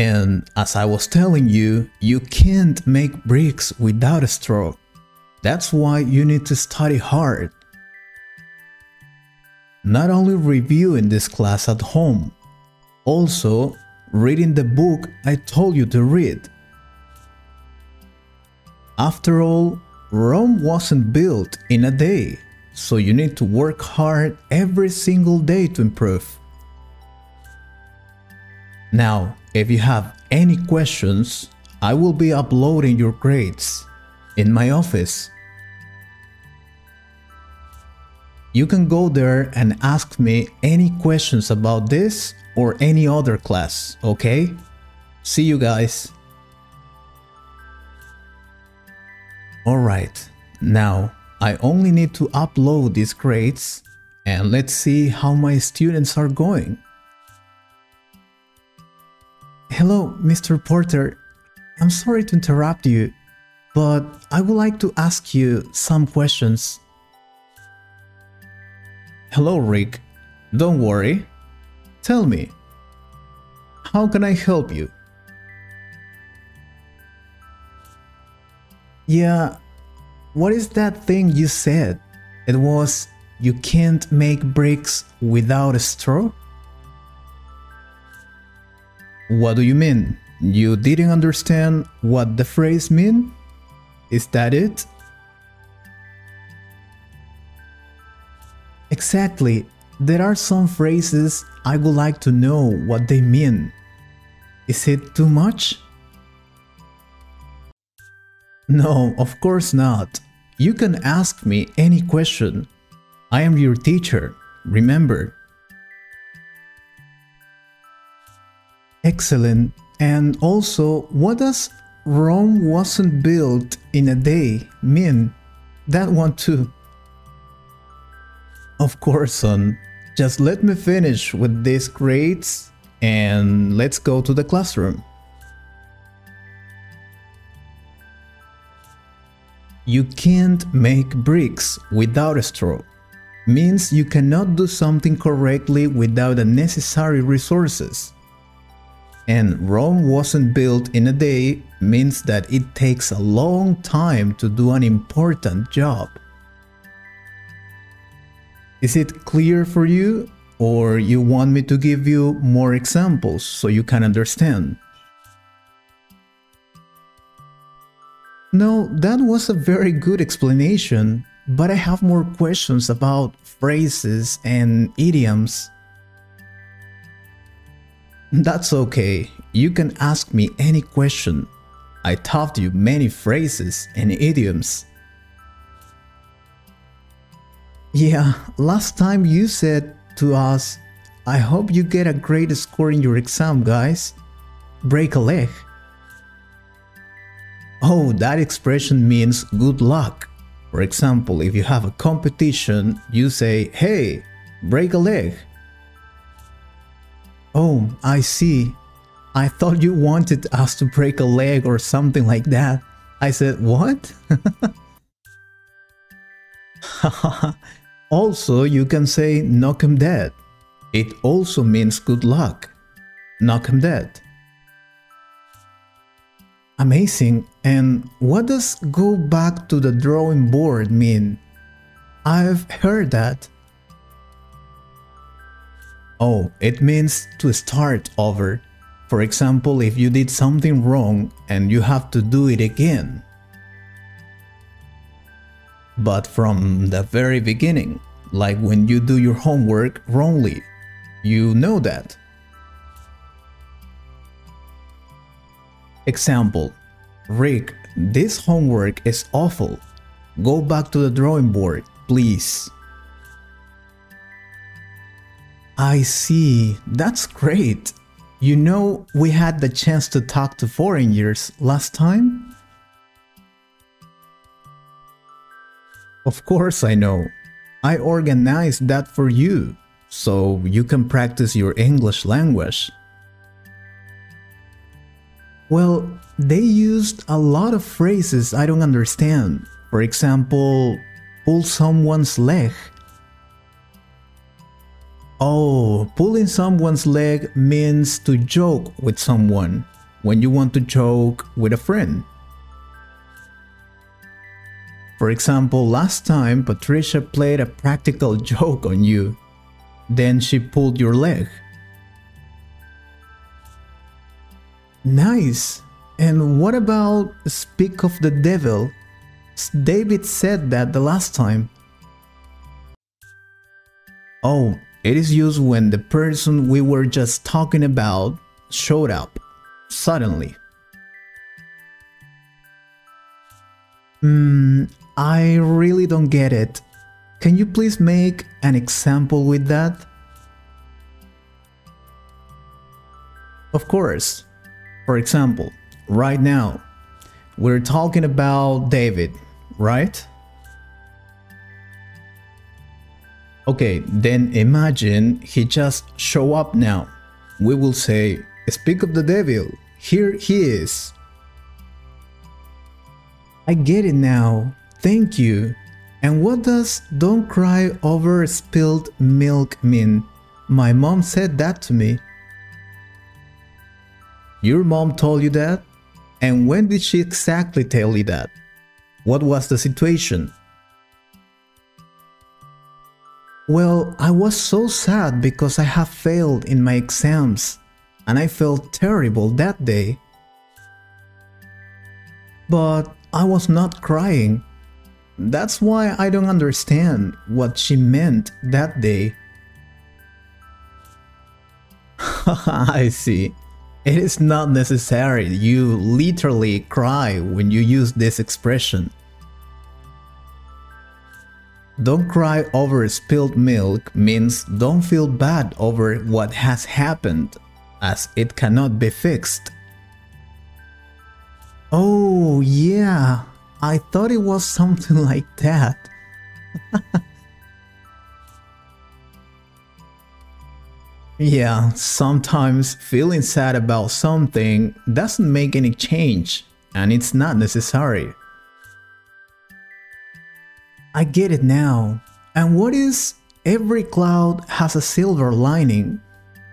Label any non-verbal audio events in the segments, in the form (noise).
And as I was telling you, you can't make bricks without a straw. That's why you need to study hard. Not only reviewing this class at home, also reading the book I told you to read. After all, Rome wasn't built in a day, so you need to work hard every single day to improve. Now, if you have any questions, I will be uploading your grades in my office. You can go there and ask me any questions about this or any other class, okay? See you guys. Alright, now I only need to upload these grades and let's see how my students are going. Hello, Mr. Porter. I'm sorry to interrupt you, but I would like to ask you some questions. Hello, Rick. Don't worry. Tell me, how can I help you? Yeah, what is that thing you said? It was you can't make bricks without a straw? What do you mean? You didn't understand what the phrase mean? Is that it? Exactly. There are some phrases I would like to know what they mean. Is it too much? No, of course not. You can ask me any question. I am your teacher, remember. Excellent. And also, what does Rome wasn't built in a day mean? That one too. Of course, son. Just let me finish with these grades and let's go to the classroom. You can't make bricks without a straw. Means you cannot do something correctly without the necessary resources. And Rome wasn't built in a day means that it takes a long time to do an important job. Is it clear for you? Or you want me to give you more examples so you can understand? No, that was a very good explanation, but I have more questions about phrases and idioms. That's okay, you can ask me any question. I taught you many phrases and idioms. Yeah, last time you said to us, I hope you get a great score in your exam, guys. Break a leg. Oh, that expression means good luck. For example, if you have a competition, you say, hey, break a leg. Oh, I see. I thought you wanted us to break a leg or something like that. I said, what? (laughs) Also, you can say knock him dead. It also means good luck. Knock him dead. Amazing. And what does go back to the drawing board mean? I've heard that. Oh, it means to start over. For example, if you did something wrong and you have to do it again but from the very beginning, like when you do your homework wrongly. You know that. Example Rick, this homework is awful. Go back to the drawing board, please. I see, that's great. You know, we had the chance to talk to foreigners last time? Of course I know. I organized that for you, so you can practice your English language. Well, they used a lot of phrases I don't understand. For example, pull someone's leg. Oh, pulling someone's leg means to joke with someone when you want to joke with a friend. For example, last time Patricia played a practical (laughs) joke on you, then she pulled your leg. Nice. And what about speak of the devil? David said that the last time. Oh, it is used when the person we were just talking about showed up suddenly. Hmm, I really don't get it. Can you please make an example with that? Of course. For example, right now, we're talking about David, right? Okay, then imagine he just show up now. We will say, speak of the devil, here he is. I get it now, thank you. And what does don't cry over spilled milk mean? My mom said that to me. Your mom told you that? And when did she exactly tell you that? What was the situation? Well, I was so sad because I have failed in my exams and I felt terrible that day. But I was not crying. That's why I don't understand what she meant that day. (laughs) I see. It is not necessary you literally cry when you use this expression. Don't cry over spilled milk means don't feel bad over what has happened, as it cannot be fixed. Oh, yeah, I thought it was something (laughs) like that. (laughs) Yeah, sometimes feeling sad about something doesn't make any change, and it's not necessary. I get it now. And what is every cloud has a silver lining?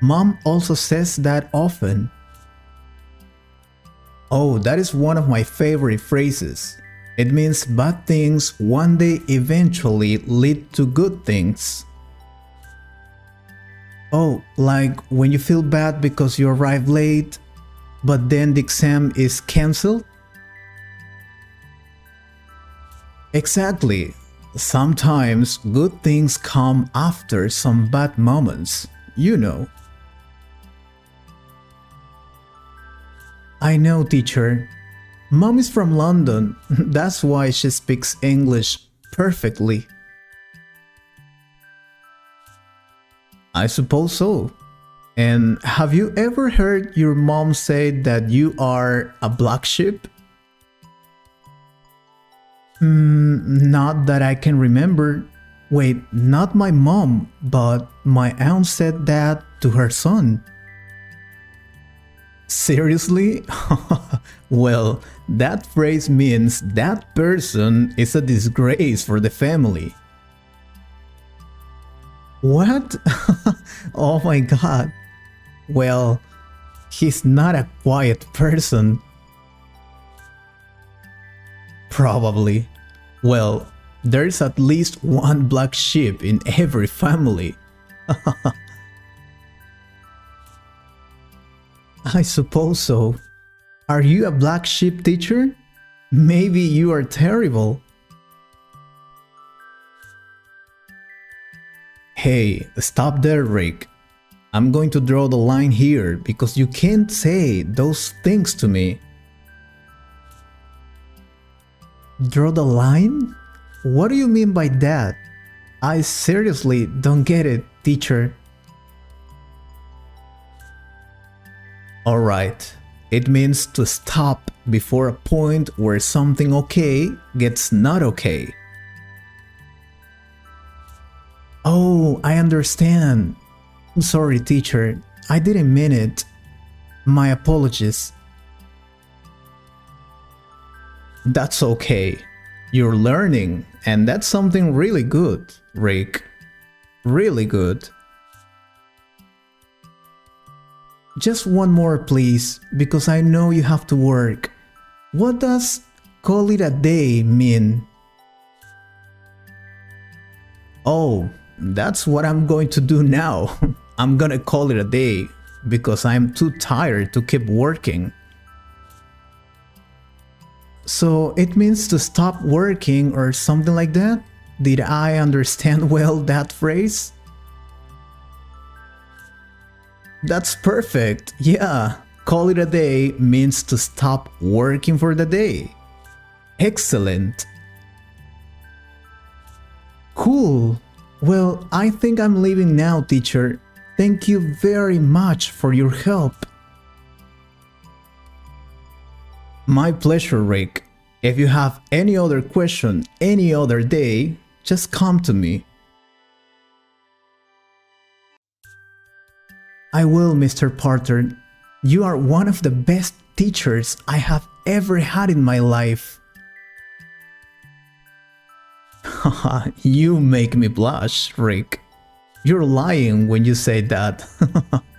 Mom also says that often. Oh, that is one of my favorite phrases. It means bad things one day eventually lead to good things. Oh, like when you feel bad because you arrive late, but then the exam is cancelled? Exactly. Sometimes good things come after some bad moments, you know. I know, teacher. Mom is from London, (laughs) that's why she speaks English perfectly. I suppose so. And have you ever heard your mom say that you are a black sheep? Mm, not that I can remember. Wait, not my mom, but my aunt said that to her son. Seriously? (laughs) well, that phrase means that person is a disgrace for the family. What? (laughs) oh my god. Well, he's not a quiet person. Probably. Well, there's at least one black sheep in every family. (laughs) I suppose so. Are you a black sheep teacher? Maybe you are terrible. Hey, stop there, Rick. I'm going to draw the line here because you can't say those things to me. Draw the line? What do you mean by that? I seriously don't get it, teacher. Alright, it means to stop before a point where something okay gets not okay. Oh, I understand. Sorry, teacher. I didn't mean it. My apologies. That's okay. You're learning, and that's something really good, Rick. Really good. Just one more, please, because I know you have to work. What does call it a day mean? Oh, that's what I'm going to do now. (laughs) I'm gonna call it a day because I'm too tired to keep working. So it means to stop working or something like that? Did I understand (laughs) well that phrase? That's perfect. Yeah, call it a day means to stop working for the day. Excellent. Cool. Well, I think I'm leaving now, teacher. Thank you very much for your help. My pleasure, Rick. If you have any other question any other day, just come to me. I will, Mr. Porter. You are one of the best teachers I have ever had in my life. Haha, (laughs) you make me blush, Rick. You're lying when you say that. (laughs)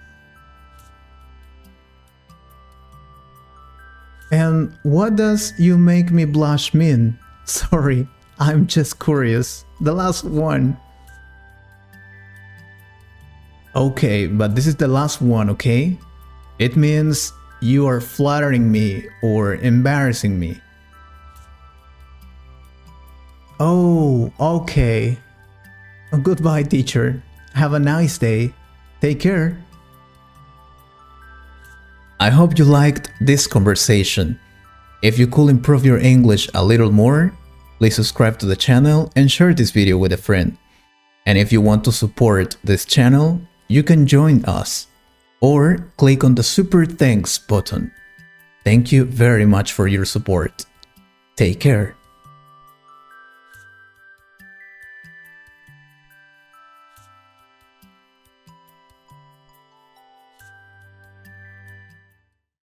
what does you make me blush mean? (laughs) Sorry, I'm just curious. The last one. Okay, but this is the last one, okay? It means you are flattering me or embarrassing me. Oh, okay. Goodbye, teacher. Have a nice day. Take care. I hope you liked this conversation. If you could improve your English a little more, please subscribe to the channel and share this video with a friend. And if you want to support this channel, you can join us or click on the super thanks button. Thank you very much for your support. Take care.